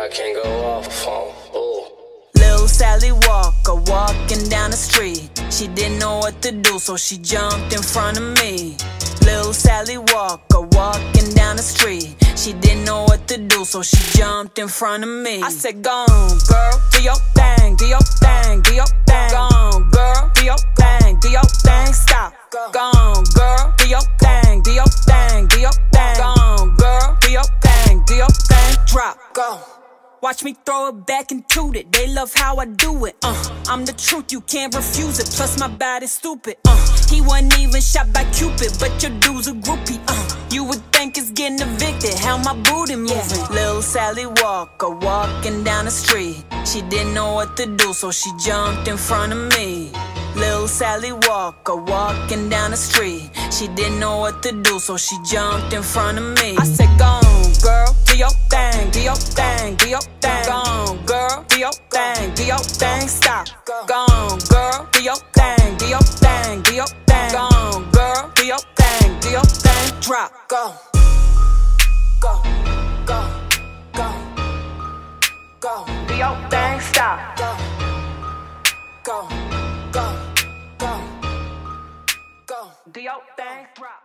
I can't go off on. Ooh. Lil Sally Walker walking down the street. She didn't know what to do, so she jumped in front of me. Little Sally Walker walking down the street. She didn't know what to do, so she jumped in front of me. I said, Go on, girl, do your thing, do your thing, do your thing. Go on, girl, do your thing, do your thing. Stop. Go on, girl, do your thing, Watch me throw it back and into it. They love how I do it. Uh, I'm the truth, you can't refuse it. Plus my body's stupid. Uh, he wasn't even shot by Cupid, but your dude's a groupie. Uh, you would think it's getting evicted. How my booty moving? Yeah. Lil Sally Walker walking down the street. She didn't know what to do, so she jumped in front of me. Lil Sally Walker walking down the street. She didn't know what to do, so she jumped in front of me. I said, Go thing. Stop. Go on, girl, do your thing, do your thing, do your thing. Go on, girl, do your thing, do your thing. Drop. Go. Go. Go. Go. Go. Do your thing. Stop. Go. Go. Go. Go. Go. Do your thing. Drop.